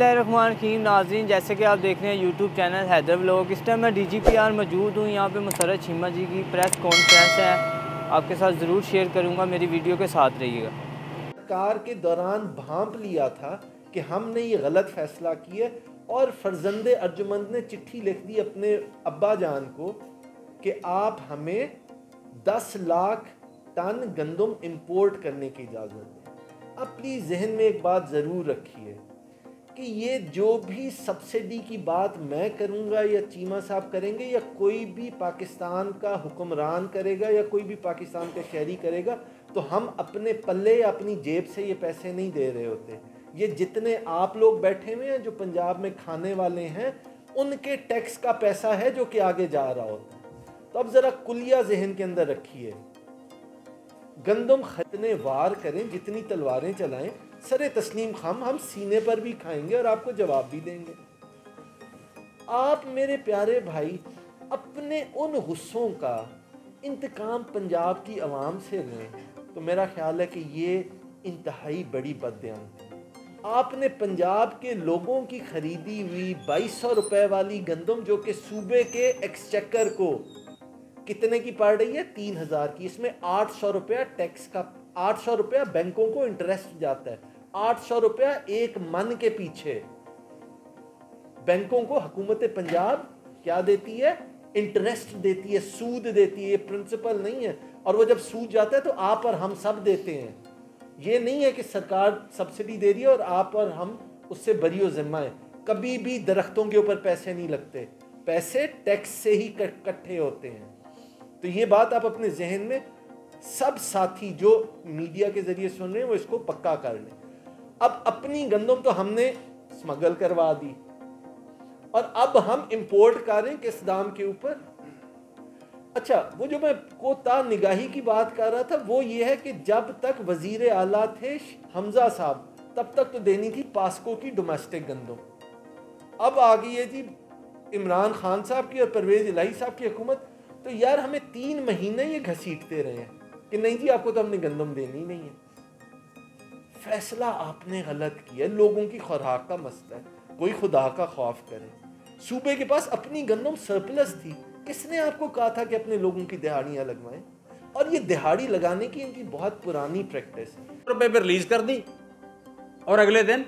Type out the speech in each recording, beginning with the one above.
रखीम नाजीन जैसे कि आप देख रहे हैं यूट्यूब चैनल हैदर ब्लॉग इस टाइम मैं डी जी पी आर मौजूद हूँ। यहाँ पे मुसरत चीमा जी की प्रेस कॉन्फ्रेंस है। आपके साथ ज़रूर शेयर करूँगा। मेरी वीडियो के साथ रहिएगा। कार के दौरान भांप लिया था कि हमने ये गलत फैसला किया और फर्जंद अर्जुमंद ने चिट्ठी लिख दी अपने अब्बा जान को कि आप हमें दस लाख टन गंदम इम्पोर्ट करने की इजाज़त दें। अब प्लीज़ जहन में एक बात ज़रूर रखिए। कि ये जो भी सब्सिडी की बात मैं करूँगा या चीमा साहब करेंगे या कोई भी पाकिस्तान का हुक्मरान करेगा या कोई भी पाकिस्तान का शहरी करेगा तो हम अपने पल्ले या अपनी जेब से ये पैसे नहीं दे रहे होते। ये जितने आप लोग बैठे हुए हैं, जो पंजाब में खाने वाले हैं, उनके टैक्स का पैसा है जो कि आगे जा रहा होता है। तो अब ज़रा कुलिया जहन के अंदर रखिए। गंदम खतने वार करें, जितनी तलवारें चलाएँ सरे तस्लीम खाम, हम सीने पर भी खाएँगे और आपको जवाब भी देंगे। आप मेरे प्यारे भाई, अपने उन गुस्सों का इंतकाम पंजाब की आवाम से लें तो मेरा ख्याल है कि ये इंतहाई बड़ी बदयान आपने पंजाब के लोगों की खरीदी हुई बाईस सौ रुपये वाली गंदम जो कि सूबे के एक्सचेकर को कितने की पड़ रही है? तीन हज़ार की। इसमें आठ सौ रुपया टैक्स का आठ सौ रुपया बैंकों को इंटरेस्ट जाता है। आठ सौ रुपया एक मन के पीछे। बैंकों को हुकूमत पंजाब क्या देती है? इंटरेस्ट देती है, सूद देती है प्रिंसिपल नहीं है। और वो जब सूद जाता है तो आप और हम सब देते हैं। ये नहीं है कि सरकार सब्सिडी दे रही है और आप और हम उससे बरी जिम्मा है। कभी भी दरख्तों के ऊपर पैसे नहीं लगते। पैसे टैक्स से ही इकट्ठे होते हैं। तो ये बात आप अपने जहन में सब साथी जो मीडिया के ज़रिए सुन रहे हैं, वो इसको पक्का कर लें। अब अपनी गंदम तो हमने स्मगल करवा दी। और अब हम इंपोर्ट कर रहे हैं किस दाम के ऊपर? अच्छा वो जो मैं कोता निगाही की बात कर रहा था, वो ये है कि जब तक वज़ीर आला थे हमजा साहब, तब तक तो देनी थी पास्को की डोमेस्टिक गंदम। अब आ गई है जी इमरान खान साहब की और परवेज इलाही साहब की हुकूमत। तो यार हमें तीन महीने ये घसीटते रहे हैं। कि नहीं जी, आपको तो हमने गंदम देनी नहीं है। फैसला आपने गलत किया। लोगों की खुराक का मसला है। कोई खुदा का खौफ करे। सूबे के पास अपनी गंदम सरप्लस थी। किसने आपको कहा था कि अपने लोगों की दिहाड़ियाँ लगवाएँ? और ये दिहाड़ी लगाने की इनकी बहुत पुरानी प्रैक्टिस है। रुपए पर रिलीज़ कर दी और अगले दिन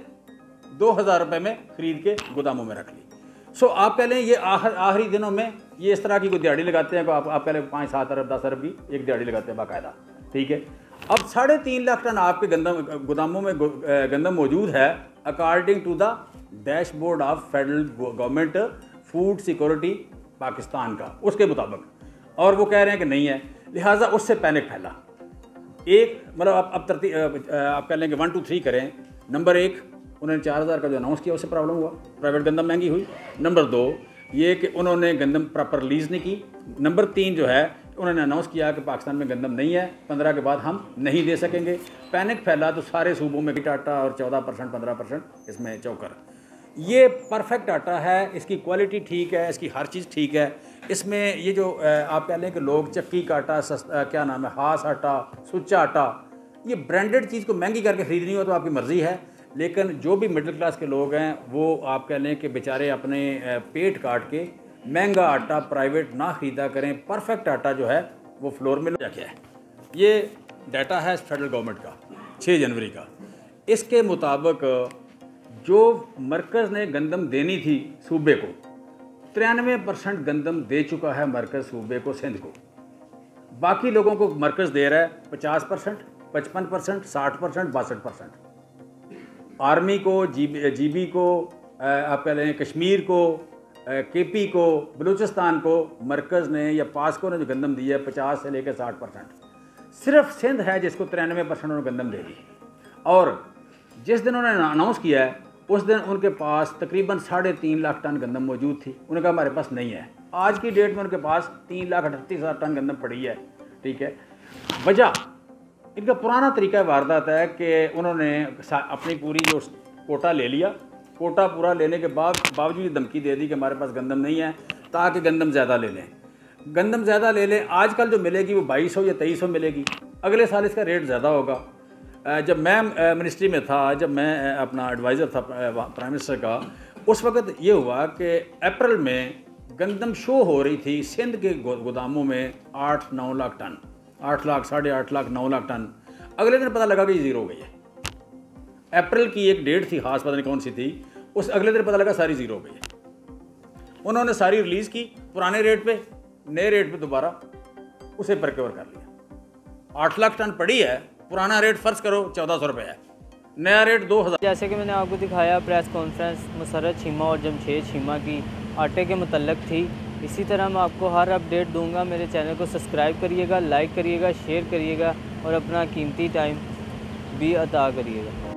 दो हज़ार रुपए में खरीद के गोदामों में रख ली। सो आप कह लें ये आखिरी दिनों में ये इस तरह की कोई दिहाड़ी लगाते हैं, आप आप कह लें पाँच, सात अरब, दस अरब की एक दिहाड़ी लगाते हैं बाकायदा, ठीक है? अब साढ़े तीन लाख टन आपके गंदम, गोदामों में गंदम मौजूद है according to the dashboard of federal government food security Pakistan का, उसके मुताबिक। और वो कह रहे हैं कि नहीं है, लिहाजा उससे पैनिक फैला। एक मतलब आप अब तरती आप कह लें कि वन टू थ्री करें। नंबर एक, उन्होंने चार हज़ार का जो अनाउंस किया, उससे प्रॉब्लम हुआ। प्राइवेट गंदम महँगी हुई। नंबर दो ये कि उन्होंने गंदम प्रॉपर रिलीज़ नहीं की। नंबर तीन जो है, उन्होंने अनाउंस किया कि पाकिस्तान में गंदम नहीं है। पंद्रह के बाद हम नहीं दे सकेंगे। पैनिक फैला तो सारे सूबों में भी टाटा और चौदह परसेंट, पंद्रह परसेंट इसमें चौकर। ये परफेक्ट आटा है, इसकी क्वालिटी ठीक है, इसकी हर चीज़ ठीक है। इसमें ये जो आप कह लें कि लोग चक्की का आटा सस्ता क्या नाम है, हास आटा, सुच्चा आटा, ये ब्रांडेड चीज़ को महँगी करके ख़रीदनी हो तो आपकी मर्ज़ी है। लेकिन जो भी मिडिल क्लास के लोग हैं, वो आप कह लें कि बेचारे अपने पेट काट के महँगा आटा प्राइवेट ना ख़रीदा करें। परफेक्ट आटा जो है, वो फ्लोर में रखे है। ये डाटा है फेडरल गवर्नमेंट का 6 जनवरी का। इसके मुताबिक, जो मरकज़ ने गंदम देनी थी सूबे को, तिरानवे परसेंट गंदम दे चुका है मरकज़ सूबे को, सिंध को। बाकी लोगों को मरकज़ दे रहा है पचास परसेंट, पचपन परसेंट, साठ परसेंट, बासठ परसेंट। आर्मी को जी जीबी को आप कह लें कश्मीर को के पी को, बलूचिस्तान को, मरकज़ ने या पासको ने जो गंदम दी है, पचास से लेकर साठ परसेंट। सिर्फ़ सिंध है जिसको तिरानवे परसेंट उन्होंने गंदम दे दी। और जिस दिन उन्होंने अनाउंस किया है, उस दिन उनके पास तकरीबन साढ़े तीन लाख टन गंदम मौजूद थी। उन्होंने कहा, हमारे पास नहीं है। आज की डेट में उनके पास तीन लाख अठतीस हज़ार टन गंदम पड़ी है। ठीक है? वजह इनका पुराना तरीका वारदात है कि उन्होंने अपनी पूरी जो कोटा ले लिया। कोटा पूरा लेने के बाद बावजूद धमकी दे दी कि हमारे पास गंदम नहीं है, ताकि गंदम ज़्यादा ले लें। गंदम ज़्यादा ले लें, आजकल जो मिलेगी वो बाईस या तेईस मिलेगी। अगले साल इसका रेट ज़्यादा होगा। जब मैं मिनिस्ट्री में था, जब मैं अपना एडवाइज़र था प्राइम मिनिस्टर का, उस वक्त ये हुआ कि अप्रैल में गंदम शो हो रही थी सिंध के गोदामों में आठ नौ लाख टन। आठ लाख, साढ़े आठ लाख, नौ लाख टन। अगले दिन पता लगा कि ज़ीरो हो गई है। अप्रैल की एक डेट थी, खास पता नहीं कौन सी थी, उस अगले दिन पता लगा सारी ज़ीरो हो गई है। उन्होंने सारी रिलीज़ की, पुराने रेट पे, नए रेट पे दोबारा उसे प्रकवर कर लिया। आठ लाख टन पड़ी है, पुराना रेट फ़र्ज़ करो, चौदह सौ रुपये है। नया रेट दो हज़ार जैसे कि मैंने आपको दिखाया प्रेस कॉन्फ्रेंस मुसरत छीमा और जमशेद छीमा की आटे के मतलब थी। इसी तरह मैं आपको हर अपडेट दूँगा। मेरे चैनल को सब्सक्राइब करिएगा, लाइक करिएगा, शेयर करिएगा और अपना कीमती टाइम भी अदा करिएगा।